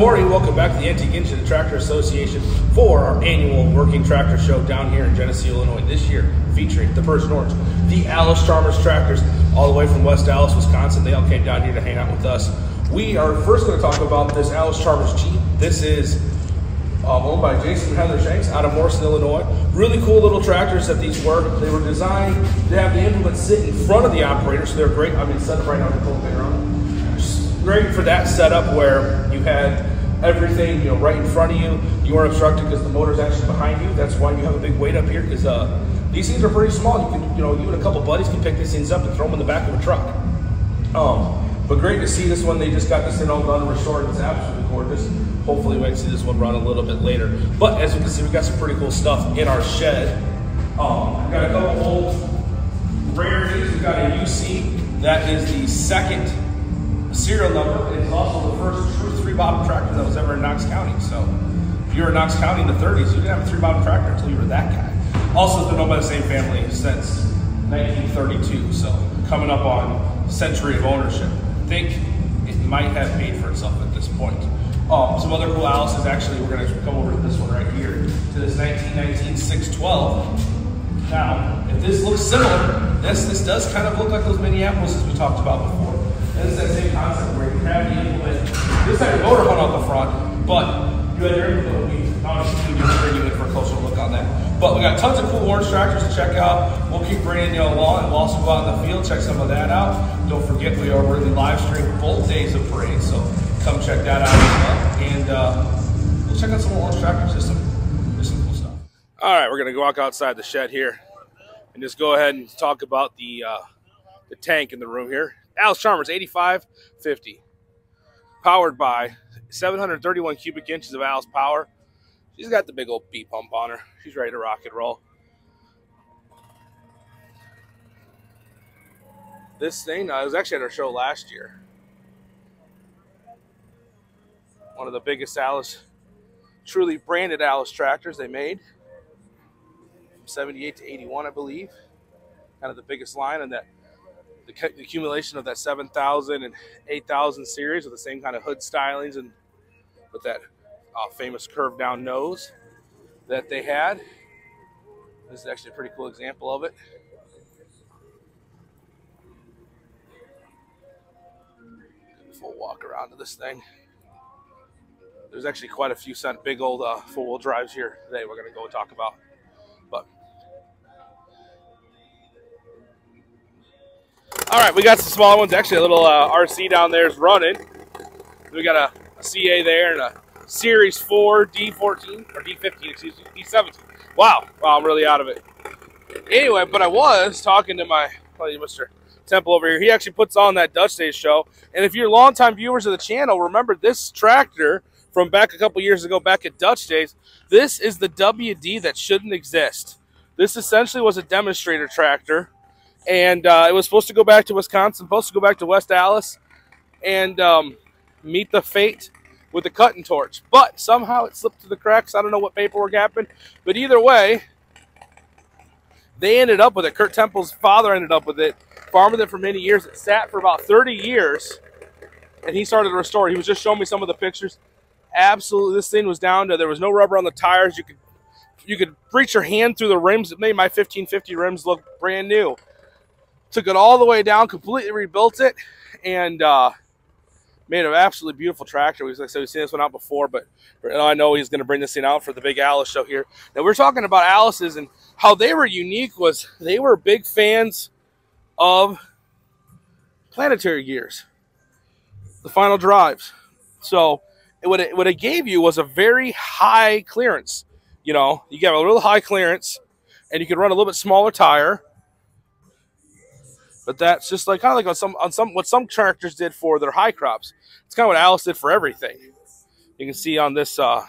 morning. Welcome back to the Antique Engine Tractor Association for our annual working tractor show down here in Geneseo, Illinois. This year, featuring the Persian Orange, the Allis Chalmers tractors, all the way from West Allis, Wisconsin. They all came down here to hang out with us. We are first going to talk about this Allis Chalmers Jeep. This is um, owned by Jason Heather Shanks out of Morrison, Illinois. Really cool little tractors that these were. They were designed to have the implement sit in front of the operator, so they're great. I mean, set up right now, the full finger on great for that setup where you had everything you know right in front of you. You weren't obstructed because the motor's actually behind you. That's why you have a big weight up here because uh, these things are pretty small. You can, you know, you and a couple buddies can pick these things up and throw them in the back of a truck. Um, but great to see this one. They just got this thing all done and restored. It's absolutely gorgeous. Hopefully, we might see this one run a little bit later. But as you can see, we've got some pretty cool stuff in our shed. Um, we've got a couple old rarities. We've got a UC. That is the second serial number. It's also the first three bottom tractor that was ever in Knox County. So if you were in Knox County in the 30s, you didn't have a three bottom tractor until you were that guy. Also, it's been owned by the same family since 1932. So coming up on century of ownership. I think it might have paid for itself at this point. Um, some other cool Allis's, actually, we're going to come over to this one right here, to this 1919 612. Now, if this looks similar, this, this does kind of look like those Minneapolis we talked about before. It's that same concept where you have the implement. This had a motor hunt out the front, but you had your implement. We obviously we just bring you in for a closer look on that. But we got tons of cool orange tractors to check out. We'll keep bringing you along, and we'll also go out in the field, check some of that out. Don't forget we are really live streaming both days of parade, so come check that out as well. And uh, we'll check out some more orange tractors. There's some, there's some cool stuff. All right, we're gonna go walk outside the shed here and just go ahead and talk about the uh, the tank in the room here. Allis-Chalmers 8550. Powered by 731 cubic inches of Allis power. She's got the big old B pump on her. She's ready to rock and roll. This thing, uh, I was actually at our show last year. One of the biggest Allis, truly branded Allis tractors they made. From 78 to 81, I believe. Kind of the biggest line in that the, accumulation of that 7,000 and 8,000 series with the same kind of hood stylings and with that uh, famous curved down nose that they had. This is actually a pretty cool example of it. Full walk around to this thing. There's actually quite a few cent big old uh, four wheel drives here today we're going to go talk about. All right, we got some smaller ones. Actually, a little uh, RC down there is running. We got a, a, CA there and a Series 4 D14 or D15, excuse me, D17. Wow, wow, I'm really out of it. Anyway, but I was talking to my buddy, Mr. Temple over here. He actually puts on that Dutch Days show. And if you're longtime viewers of the channel, remember this tractor from back a couple years ago, back at Dutch Days. This is the WD that shouldn't exist. This essentially was a demonstrator tractor and uh, it was supposed to go back to Wisconsin, supposed to go back to West Allis, and um, meet the fate with the cutting torch. But somehow it slipped through the cracks. I don't know what paperwork happened, but either way, they ended up with it. Kurt Temple's father ended up with it, farmed it for many years. It sat for about 30 years, and he started to restore. it. He was just showing me some of the pictures. Absolutely, this thing was down to there was no rubber on the tires. You could you could reach your hand through the rims. It made my 1550 rims look brand new took it all the way down, completely rebuilt it, and uh, made an absolutely beautiful tractor. We, like I said, we've seen this one out before, but I know he's going to bring this thing out for the big Allis show here. Now, we're talking about Allis's and how they were unique was they were big fans of planetary gears, the final drives. So what it, what it gave you was a very high clearance. You know, you get a little high clearance, and you could run a little bit smaller tire but that's just like kind of like on some on some what some tractors did for their high crops. It's kind of what Allis did for everything. You can see on this uh,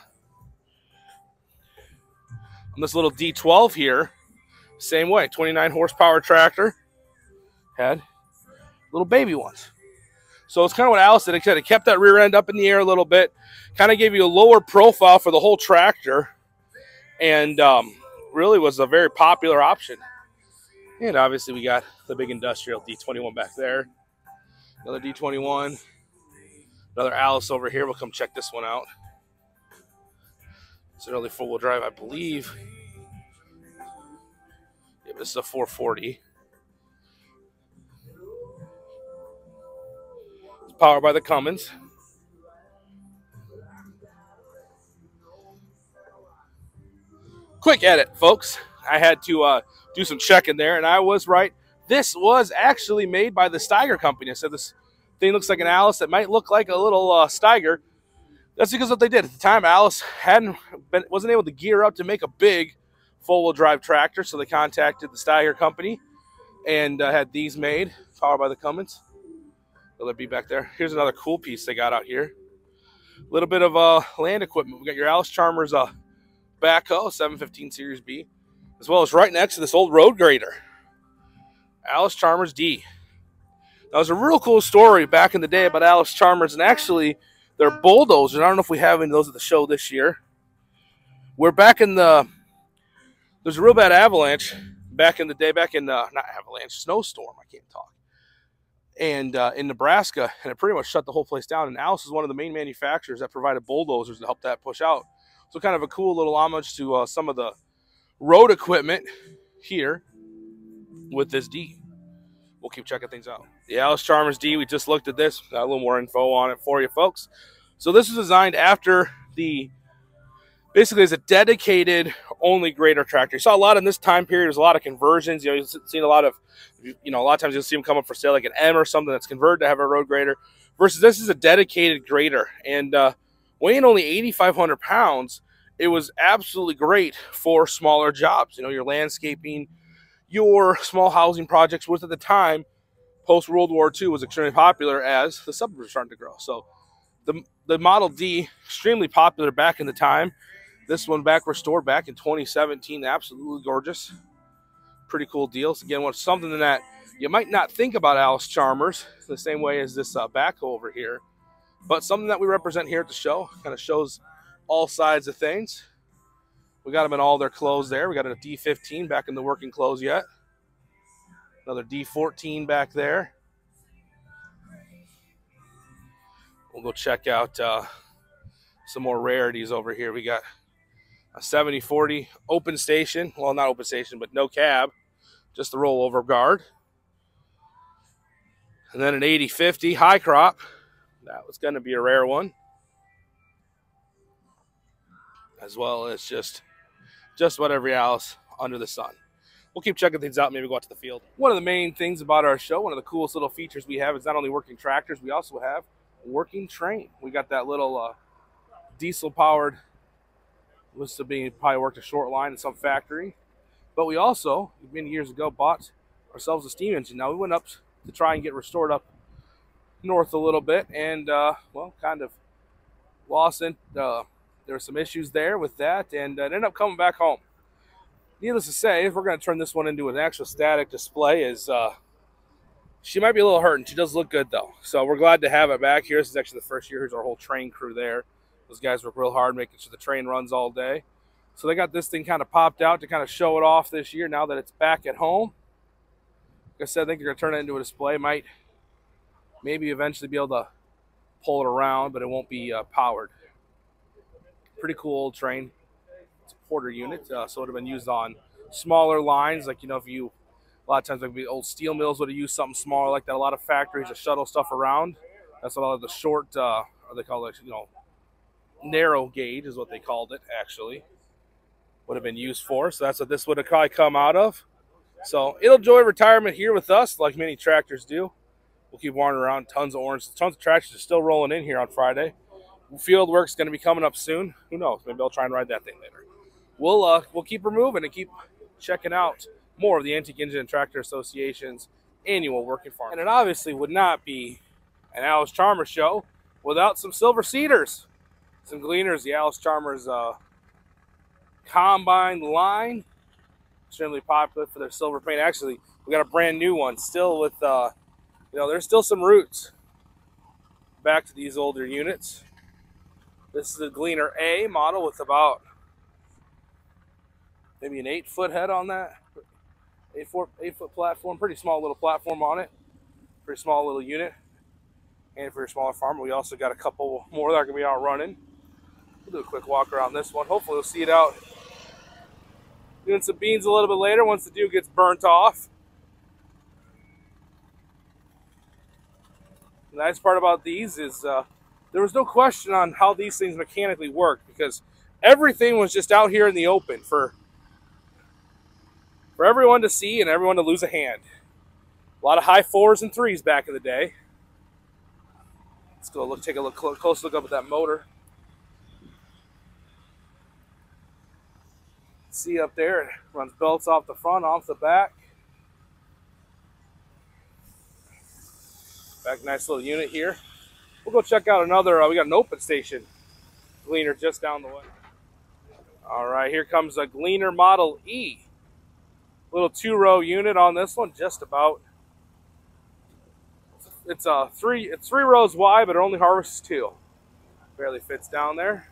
on this little D12 here, same way, 29 horsepower tractor had little baby ones. So it's kind of what Allis did. It kept that rear end up in the air a little bit, kind of gave you a lower profile for the whole tractor, and um, really was a very popular option. And obviously we got the big industrial D21 back there. Another D21. Another Allis over here. We'll come check this one out. It's an early four-wheel drive, I believe. Yeah, this is a 440. It's powered by the Cummins. Quick edit, folks. I had to uh, do some checking there, and I was right. This was actually made by the Steiger company. I said this thing looks like an Allis that might look like a little uh, Steiger. That's because what they did at the time. Allis hadn't been, wasn't able to gear up to make a big four-wheel drive tractor, so they contacted the Steiger company and uh, had these made, powered by the Cummins. They'll be back there? Here's another cool piece they got out here. A little bit of uh, land equipment. We got your Allis-Chalmers uh, backhoe, 715 Series B, as well as right next to this old road grader. Allis Chalmers D. That was a real cool story back in the day about Allis Chalmers, and actually, their bulldozers. I don't know if we have any of those at the show this year. We're back in the. There's a real bad avalanche back in the day, back in uh, not avalanche, snowstorm. I can't talk. And uh, in Nebraska, and it pretty much shut the whole place down. And Allis is one of the main manufacturers that provided bulldozers to help that push out. So kind of a cool little homage to uh, some of the road equipment here with this D. We'll keep checking things out. The Allis-Chalmers D, we just looked at this. Got a little more info on it for you folks. So this was designed after the, basically as a dedicated only grader tractor. You saw a lot in this time period. There's a lot of conversions. You know, you've seen a lot of, you know, a lot of times you'll see them come up for sale like an M or something that's converted to have a road grader versus this is a dedicated grader. And uh, weighing only 8,500 pounds, it was absolutely great for smaller jobs. You know, your landscaping, your small housing projects, which at the time, post World War II, was extremely popular as the suburbs were starting to grow. So the, the Model D, extremely popular back in the time. This one back restored back in 2017, absolutely gorgeous. Pretty cool deals. Again, what's something that you might not think about Allis-Chalmers the same way as this uh, backhoe over here, but something that we represent here at the show kind of shows all sides of things. We got them in all their clothes there. We got a D15 back in the working clothes yet. Another D14 back there. We'll go check out uh, some more rarities over here. We got a 7040 open station. Well, not open station, but no cab. Just the rollover guard. And then an 8050 high crop. That was going to be a rare one as well as just just about every house under the sun. We'll keep checking things out, maybe go out to the field. One of the main things about our show, one of the coolest little features we have is not only working tractors, we also have working train. We got that little uh, diesel powered, was to be probably worked a short line in some factory. But we also, many years ago, bought ourselves a steam engine. Now we went up to try and get restored up north a little bit and, uh, well, kind of lost in, uh, there were some issues there with that, and uh, it ended up coming back home. Needless to say, if we're going to turn this one into an actual static display, is uh, she might be a little hurt, and she does look good though. So we're glad to have it back here. This is actually the first year. Here's our whole train crew there. Those guys work real hard making sure the train runs all day. So they got this thing kind of popped out to kind of show it off this year. Now that it's back at home, like I said, I think they're going to turn it into a display. Might maybe eventually be able to pull it around, but it won't be uh, powered pretty cool old train. It's a quarter unit, uh, so it would have been used on smaller lines. Like, you know, if you, a lot of times, like the old steel mills would have used something smaller like that. A lot of factories to shuttle stuff around. That's a lot of the short, uh, they call it, you know, narrow gauge is what they called it, actually. Would have been used for. So that's what this would have probably come out of. So it'll enjoy retirement here with us, like many tractors do. We'll keep wandering around. Tons of orange. Tons of tractors are still rolling in here on Friday field work's going to be coming up soon. Who knows? Maybe I'll try and ride that thing later. We'll uh, we'll keep her moving and keep checking out more of the Antique Engine and Tractor Association's annual working farm. And it obviously would not be an Allis Chalmers show without some silver Cedars, some gleaners. The Allis Chalmers uh, combine line, extremely popular for their silver paint. Actually, we got a brand new one still with, uh, you know, there's still some roots back to these older units. This is a Gleaner A model with about maybe an eight foot head on that. Eight foot, foot platform, pretty small little platform on it. Pretty small little unit. And for your smaller farm, we also got a couple more that are to be out running. We'll do a quick walk around this one. Hopefully, we'll see it out doing some beans a little bit later once the dew gets burnt off. The nice part about these is uh, there was no question on how these things mechanically worked because everything was just out here in the open for for everyone to see and everyone to lose a hand. A lot of high fours and threes back in the day. Let's go look, take a look, close look up at that motor. See up there, it runs belts off the front, off the back. Back, nice little unit here. We'll go check out another, uh, we got an open station gleaner just down the way. All right, here comes a Gleaner Model E. Little two-row unit on this one, just about. It's a three, it's three rows wide, but it only harvests two. Barely fits down there.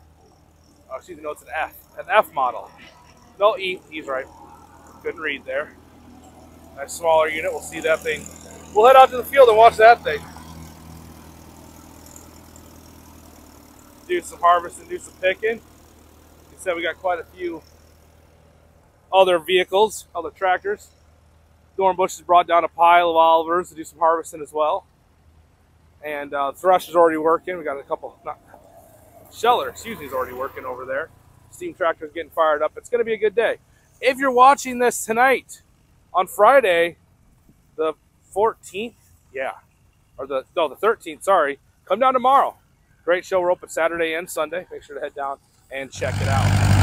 Oh, excuse me, no, it's an F, an F model. No, E, E's right. Couldn't read there. Nice smaller unit, we'll see that thing. We'll head out to the field and watch that thing. Do some harvesting, do some picking. You said we got quite a few other vehicles, other tractors. Dornbush has brought down a pile of Olivers to do some harvesting as well. And uh, Thrush is already working. We got a couple, not, Sheller, excuse me, is already working over there. Steam tractor's getting fired up. It's going to be a good day. If you're watching this tonight, on Friday, the 14th, yeah, or the, no, the 13th, sorry, come down tomorrow. Great show. We're open Saturday and Sunday. Make sure to head down and check it out.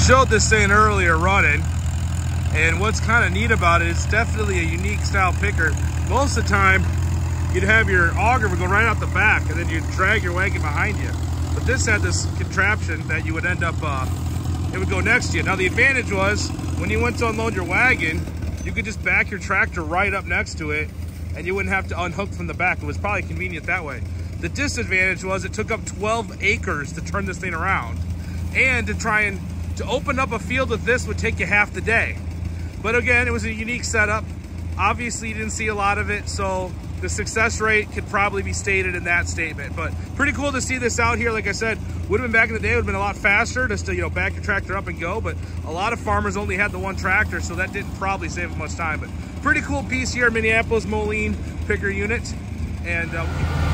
Showed this thing earlier running, and what's kind of neat about it, it's definitely a unique style picker. Most of the time, you'd have your auger go right out the back, and then you'd drag your wagon behind you. But this had this contraption that you would end up, uh, it would go next to you. Now the advantage was, when you went to unload your wagon, you could just back your tractor right up next to it, and you wouldn't have to unhook from the back. It was probably convenient that way. The disadvantage was it took up 12 acres to turn this thing around. And to try and to open up a field with this would take you half the day. But again, it was a unique setup. Obviously, you didn't see a lot of it, so the success rate could probably be stated in that statement. But pretty cool to see this out here. Like I said, would have been back in the day, would have been a lot faster just to, you know, back your tractor up and go. But a lot of farmers only had the one tractor, so that didn't probably save them much time. But pretty cool piece here, Minneapolis Moline picker unit. And uh,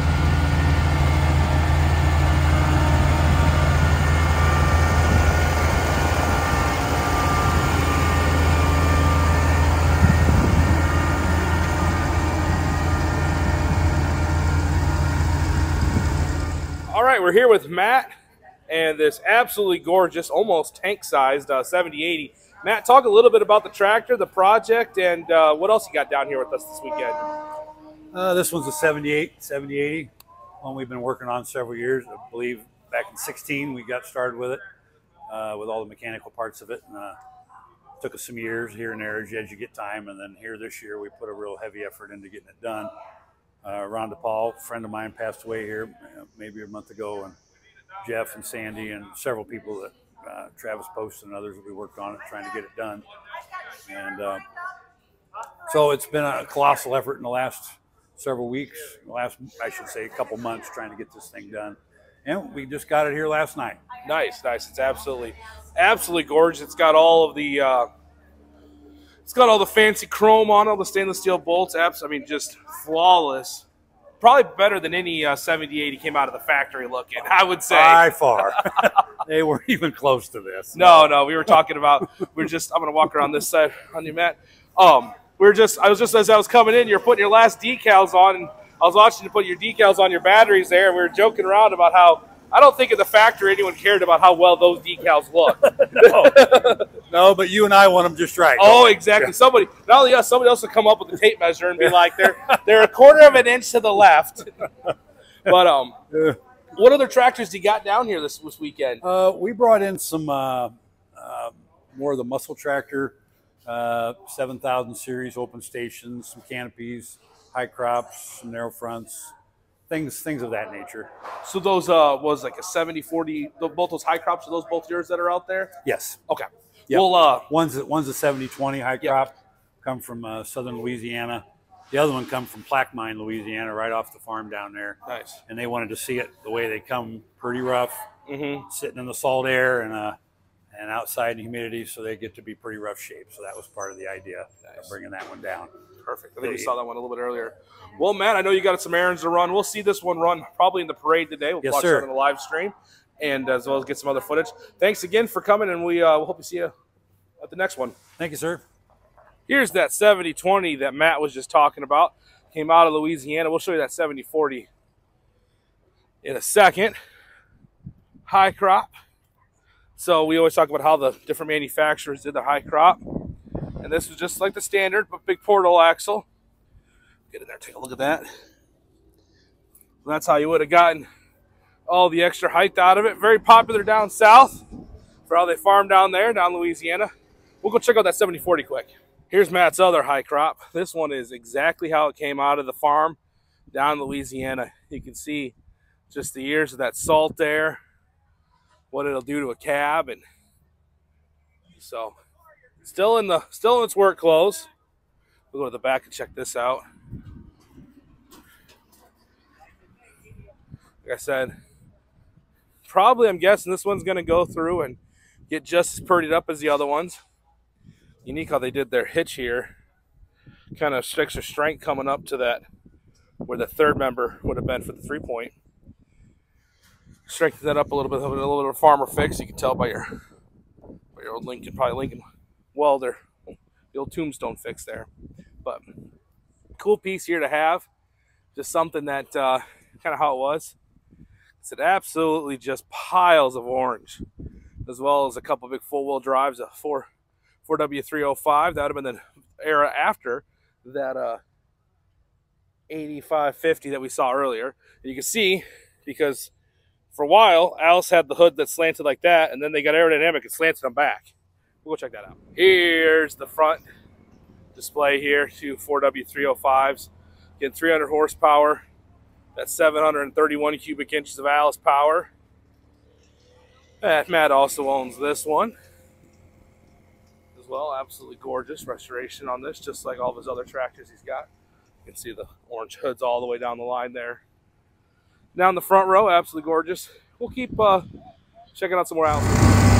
right, we're here with Matt and this absolutely gorgeous, almost tank-sized uh, 7080. Matt, talk a little bit about the tractor, the project, and uh, what else you got down here with us this weekend. Uh, this one's a 78, 7080, one we've been working on several years. I believe back in 16 we got started with it, uh, with all the mechanical parts of it. And, uh, took us some years here and there as you get time, and then here this year we put a real heavy effort into getting it done uh, Rhonda Paul, a friend of mine, passed away here uh, maybe a month ago, and Jeff and Sandy and several people that uh, Travis Post and others we worked on it trying to get it done. And uh, so it's been a colossal effort in the last several weeks, last I should say a couple months trying to get this thing done. And we just got it here last night. Nice, nice. It's absolutely, absolutely gorgeous. It's got all of the uh, it's got all the fancy chrome on all the stainless steel bolts. Apps, I mean, just flawless. Probably better than any uh, 7080 came out of the factory looking, I would say. By far. they weren't even close to this. No, no, we were talking about, we are just, I'm going to walk around this side on you, Matt. Um, we are just, I was just, as I was coming in, you're putting your last decals on, and I was watching you put your decals on your batteries there. And we were joking around about how I don't think at the factory anyone cared about how well those decals look. no. No, but you and I want them just right. Oh, exactly. Somebody, not only us, somebody else will come up with a tape measure and be like, they're they're a quarter of an inch to the left. But um, what other tractors do you got down here this, this weekend? Uh, we brought in some uh, uh, more of the muscle tractor, uh, 7000 series open stations, some canopies, high crops, some narrow fronts things things of that nature. So those uh was like a 70 40 both those high crops are those both yours that are out there? Yes. Okay. Yep. Well uh one's one's a 70 20 high crop yep. come from uh, southern Louisiana. The other one come from Plaquemine, Louisiana, right off the farm down there. Nice. And they wanted to see it the way they come, pretty rough, mm-hmm. sitting in the salt air and uh, and outside in humidity, so they get to be pretty rough shape. So that was part of the idea nice. of bringing that one down. Perfect. I think we saw that one a little bit earlier. Well, Matt, I know you got some errands to run. We'll see this one run probably in the parade today. We'll yes, watch sir. it on the live stream, and as well as get some other footage. Thanks again for coming, and we uh, hope to see you at the next one. Thank you, sir. Here's that 7020 that Matt was just talking about. Came out of Louisiana. We'll show you that 7040 in a second. High crop. So we always talk about how the different manufacturers did the high crop. And this was just like the standard, but big portal axle. Get in there, take a look at that. that's how you would have gotten all the extra height out of it. Very popular down south for how they farm down there, down Louisiana. We'll go check out that 7040 quick. Here's Matt's other high crop. This one is exactly how it came out of the farm down Louisiana. You can see just the years of that salt there, what it'll do to a cab. And so still in the still in its work clothes. We'll go to the back and check this out. like I said, probably I'm guessing this one's going to go through and get just as purdied up as the other ones. Unique how they did their hitch here. Kind of extra strength coming up to that where the third member would have been for the three point. Strengthen that up a little bit, a little bit of farmer fix. You can tell by your by your old Lincoln, probably Lincoln welder, the old tombstone fix there. But cool piece here to have. Just something that uh, kind of how it was. It absolutely just piles of orange. as well as a couple big four-wheel drives, a 4 4W305. That would have been the era after that uh, 8550 that we saw earlier. And you can see because for a while, Allis had the hood that slanted like that, and then they got aerodynamic and slanted them back. We'll go check that out. Here's the front display here, two 4W305s. Getting 300 horsepower. That's 731 cubic inches of Allis power. And Matt also owns this one as well. Absolutely gorgeous restoration on this, just like all of his other tractors he's got. You can see the orange hoods all the way down the line there. Down the front row, absolutely gorgeous. We'll keep uh, checking out some more Allis.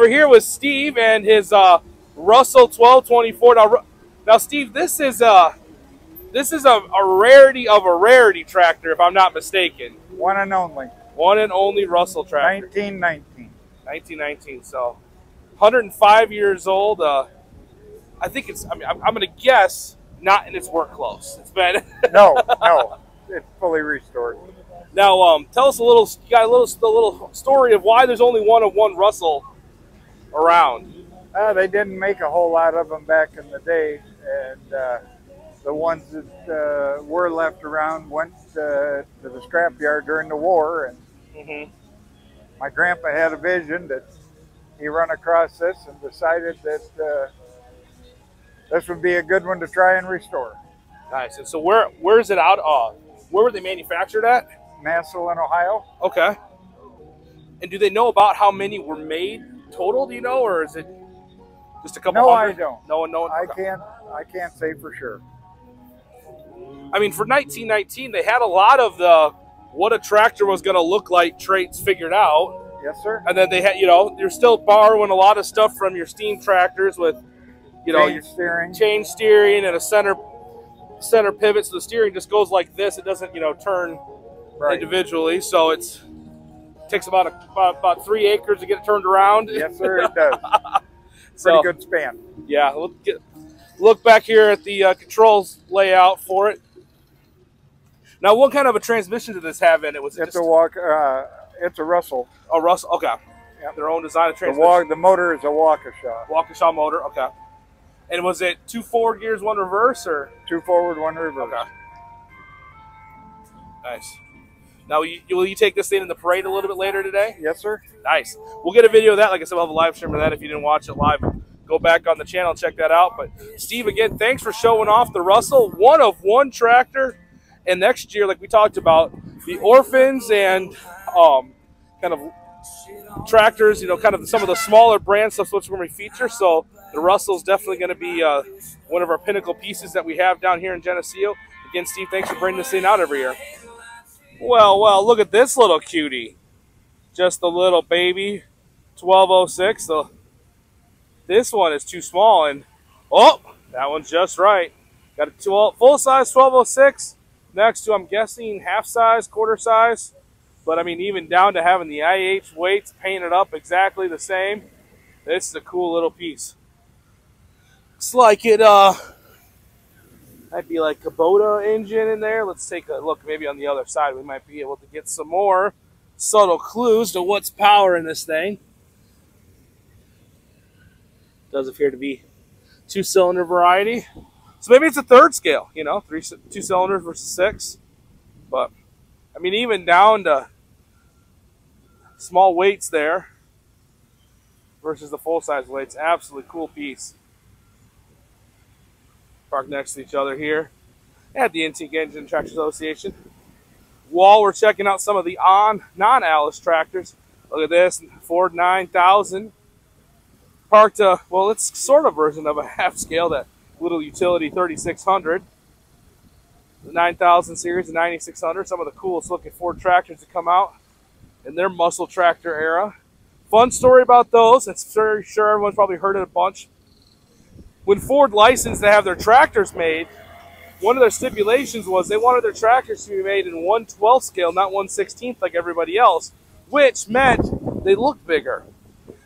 We're here with Steve and his uh, Russell 1224. Now, now, Steve, this is a uh, this is a, a, rarity of a rarity tractor, if I'm not mistaken. One and only. One and only Russell tractor. 1919. 1919. So, 105 years old. Uh, I think it's. I mean, I'm, I'm going to guess not in its work clothes. It's been. no, no, it's fully restored. Now, um, tell us a little. You got a little, a little story of why there's only one of one Russell around? Uh, they didn't make a whole lot of them back in the day, and uh, the ones that uh, were left around went uh, to the scrapyard during the war. And mm-hmm. my grandpa had a vision that he run across this and decided that uh, this would be a good one to try and restore. Nice. And so where where is it out of? Where were they manufactured at? Massillon, Ohio. Okay. And do they know about how many were made total? Do you know, or is it just a couple? No, hundred? I don't. No one, no one. I can't. I can't say for sure. I mean, for 1919, they had a lot of the what a tractor was going to look like traits figured out. Yes, sir. And then they had, you know, you're still borrowing a lot of stuff from your steam tractors with, you know, Chain your steering. chain steering and a center center pivot. So the steering just goes like this. It doesn't, you know, turn Right. individually. So it's takes about a, about, about three acres to get it turned around. Yes, sir. It does. Pretty good span. yeah, look get, look back here at the uh, controls layout for it. Now, what kind of a transmission did this have in it? Was it It's just a walk. Uh, it's a Russell. a Russell? Okay, Yep. their own design of The transmission. walk. The motor is a Waukesha. Waukesha motor. Okay. And was it two forward gears, one reverse, or Two forward, one reverse. okay? Nice. Now, you, will you take this thing in the parade a little bit later today? Yes, sir. Nice. We'll get a video of that. Like I said, we'll have a live stream of that. If you didn't watch it live, go back on the channel and check that out. But Steve, again, thanks for showing off the Russell, one of one tractor. And next year, like we talked about, the orphans and um, kind of tractors, you know, kind of some of the smaller brand stuff, which we're going to feature. So the Russell's definitely going to be uh, one of our pinnacle pieces that we have down here in Geneseo. Again, Steve, thanks for bringing this thing out every year. Well, well, look at this little cutie. Just a little baby 1206. So this one is too small, and oh, that one's just right. Got a full size 1206 next to, I'm guessing, half size, quarter size. But I mean, even down to having the IH weights painted up exactly the same. This is a cool little piece. Looks like it uh might be like Kubota engine in there. Let's take a look maybe on the other side. We might be able to get some more subtle clues to what's powering this thing. Does appear to be two cylinder variety. So maybe it's a third scale, you know, three two cylinders versus six. But I mean, even down to small weights there versus the full size weights, absolutely cool piece. Parked next to each other here at the Antique Engine Tractor Association. While we're checking out some of the on non-Allis tractors, look at this Ford 9000 parked a well, it's sort of version of a half scale that little utility 3600 the 9000 series, the 9600, some of the coolest looking Ford tractors to come out in their muscle tractor era. Fun story about those. It's very sure everyone's probably heard it a bunch. When Ford licensed to have their tractors made, one of their stipulations was they wanted their tractors to be made in 1 12th scale, not 1 16th like everybody else, which meant they looked bigger.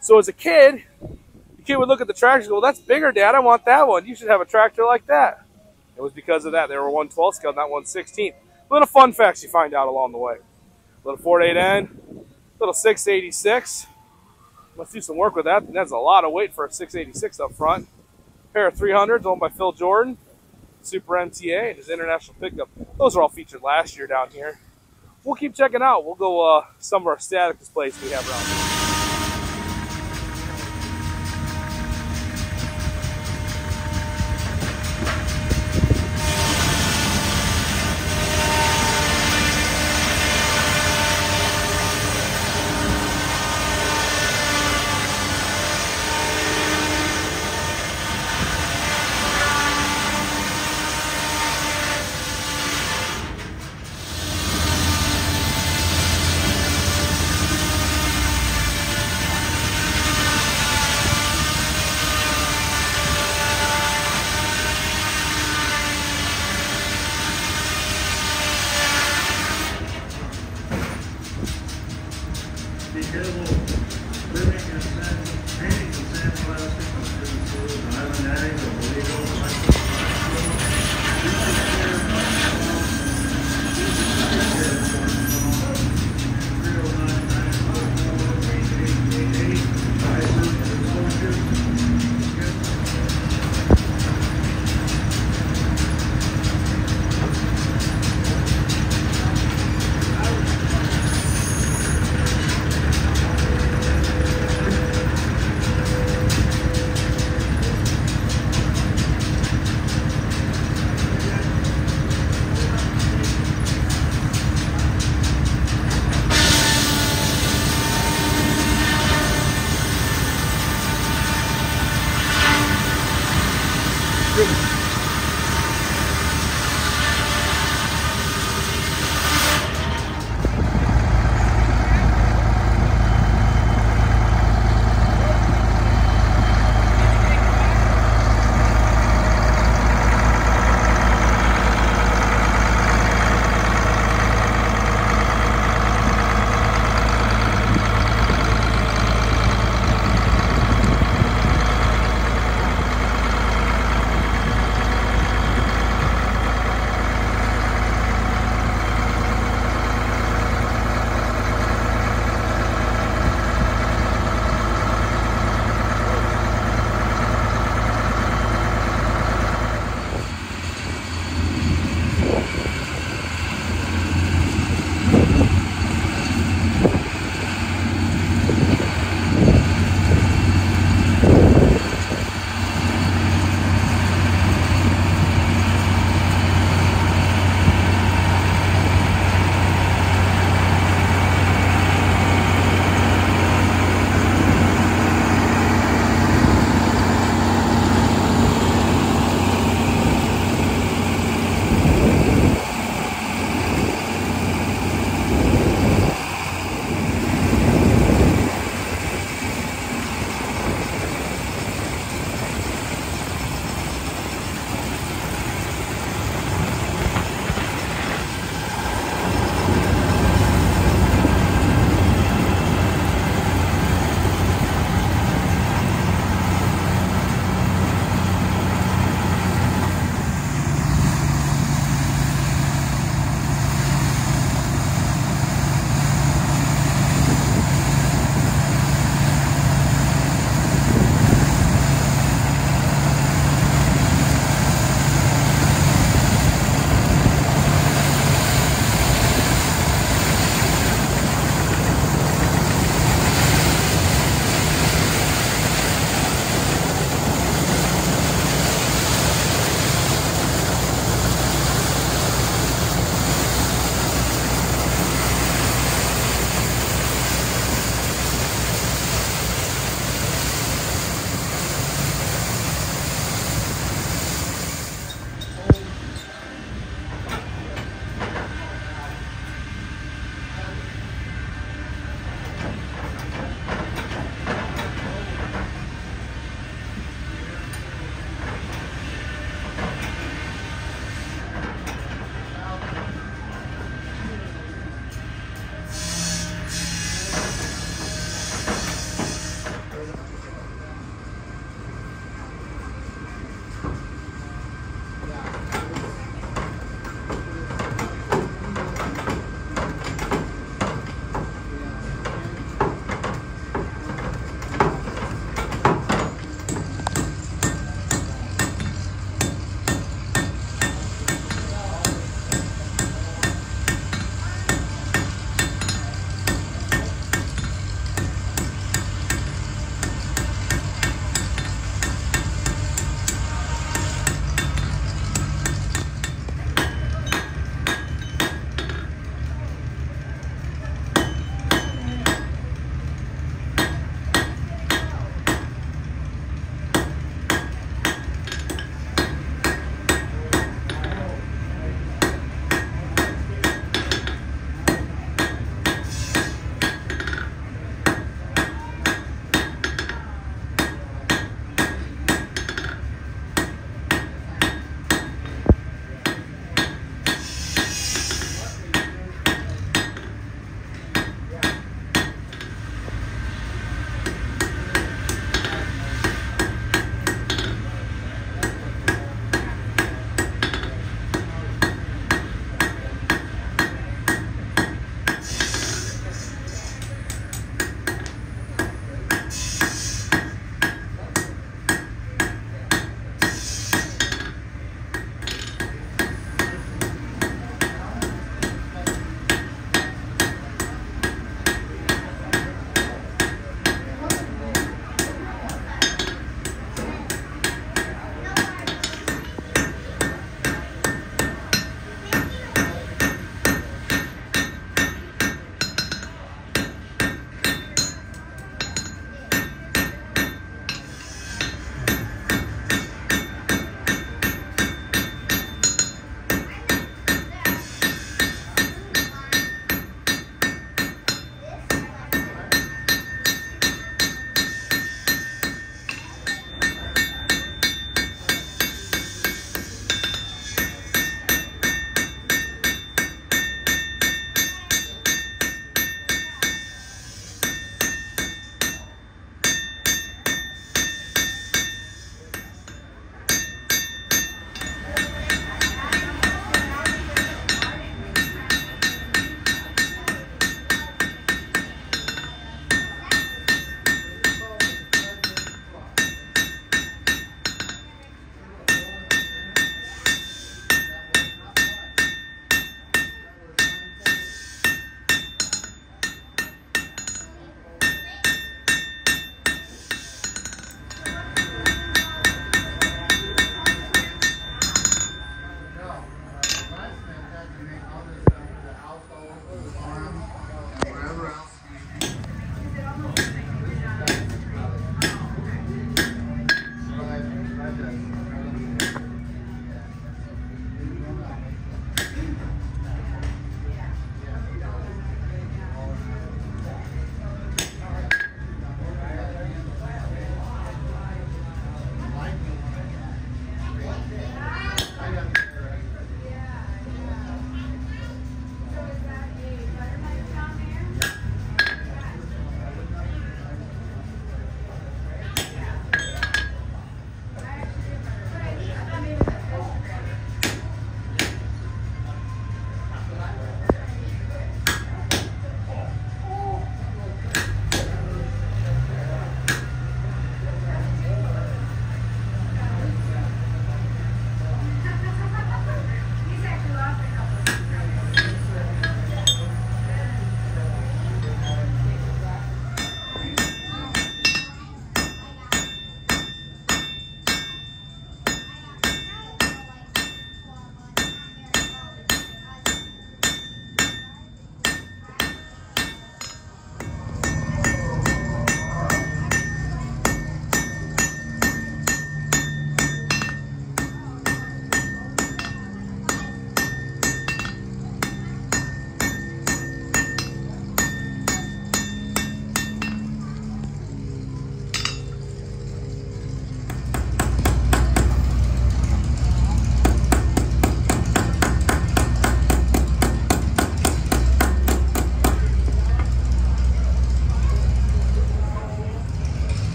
So as a kid, the kid would look at the tractor and go, well, that's bigger, Dad. I want that one. You should have a tractor like that. It was because of that. They were 1 12th scale, not 1 16th. Little fun facts you find out along the way. Little Ford 8N, little 686. Let's do some work with that. That's a lot of weight for a 686 up front. Pair of 300s owned by Phil Jordan. Super MTA and his international pickup. Those are all featured last year down here. We'll keep checking out. We'll go uh, some of our static displays we have around here.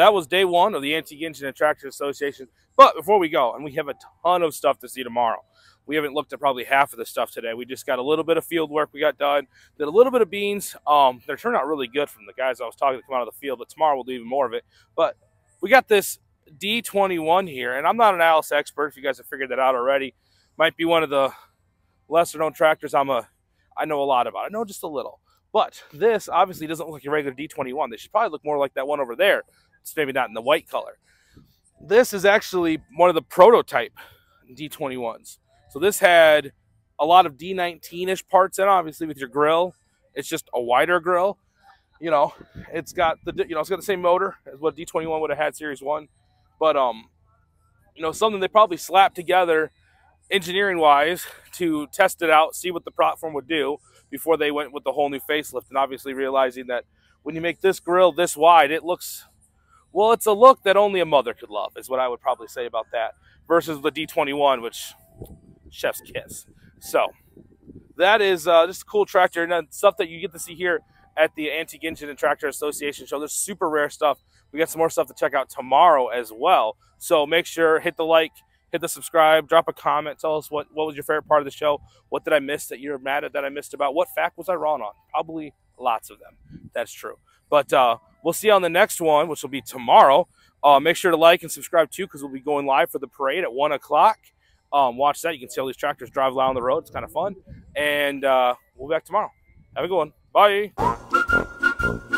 That was day one of the Antique Engine and Tractor Association. But before we go, and we have a ton of stuff to see tomorrow. We haven't looked at probably half of the stuff today. We just got a little bit of field work we got done. Did a little bit of beans. Um, they're turned out really good from the guys I was talking to come out of the field, but tomorrow we'll do even more of it. But we got this D21 here, and I'm not an Allis expert if you guys have figured that out already. Might be one of the lesser known tractors I'm a I know a lot about. I know just a little. But this obviously doesn't look like a regular D21. They should probably look more like that one over there. It's maybe not in the white color. This is actually one of the prototype D21s. So this had a lot of D19-ish parts in, obviously with your grill. It's just a wider grill. You know, it's got the you know it's got the same motor as what D21 would have had Series One, but um, you know something they probably slapped together engineering wise to test it out, see what the platform would do before they went with the whole new facelift, and obviously realizing that when you make this grill this wide, it looks well. It's a look that only a mother could love, is what I would probably say about that. Versus the D21, which chef's kiss. So that is uh, just a cool tractor and stuff that you get to see here at the Antique Engine and Tractor Association show. There's super rare stuff. We got some more stuff to check out tomorrow as well. So make sure hit the like, hit the subscribe, drop a comment, tell us what what was your favorite part of the show. What did I miss that you're mad at that I missed about? What fact was I wrong on? Probably lots of them. That's true. But uh, we'll see you on the next one, which will be tomorrow. Uh, make sure to like and subscribe too, because we'll be going live for the parade at one o'clock. Um, watch that. You can see all these tractors drive along the road. It's kind of fun. And uh, we'll be back tomorrow. Have a good one. Bye.